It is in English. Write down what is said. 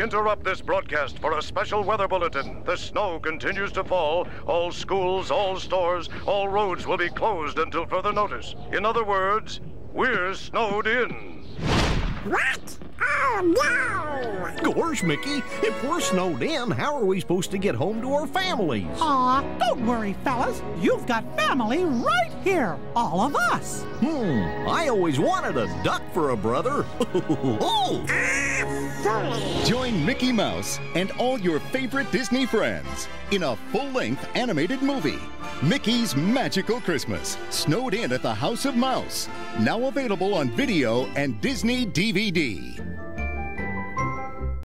interrupt this broadcast for a special weather bulletin. The snow continues to fall. All schools, all stores, all roads will be closed until further notice. In other words, we're snowed in. What? Oh no! Gosh, Mickey, if we're snowed in, how are we supposed to get home to our families? Aw, don't worry, fellas. You've got family right here. All of us. Hmm, I always wanted a duck for a brother. Join Mickey Mouse and all your favorite Disney friends in a full-length animated movie. Mickey's Magical Christmas, snowed in at the House of Mouse. Now available on video and Disney DVD.